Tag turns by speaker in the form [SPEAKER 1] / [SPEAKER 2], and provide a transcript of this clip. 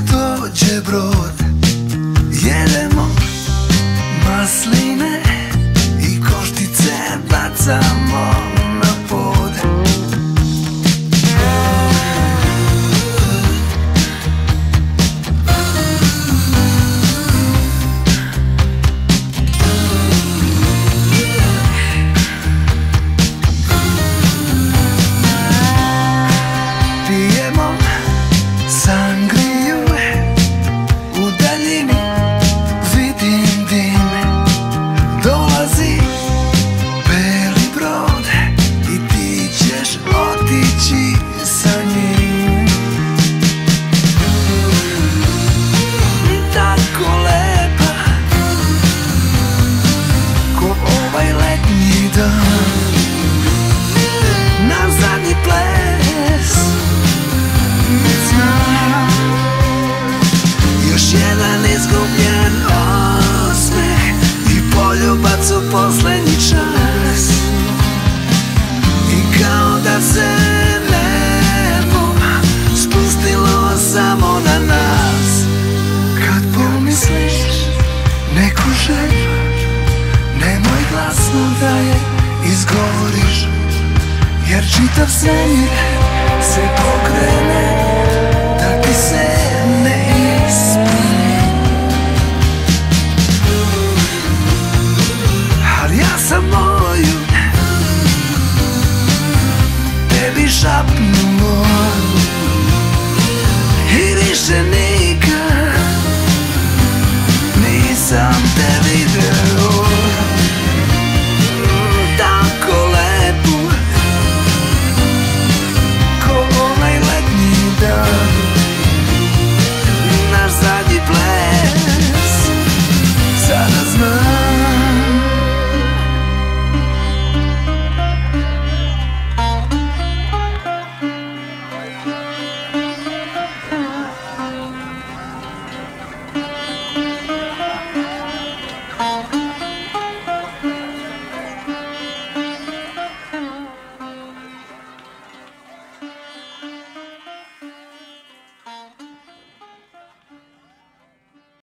[SPEAKER 1] dođe brod. Jedemo masline i koštice bacamo jedan izgubljen osmeh I poljubac u posljednji čas. I kao da se nebo Spustilo samo na nas. Kad pomisliš neku želju Nemoj glasno da je izgovoriš Jer čitav svemir se pokrene listening.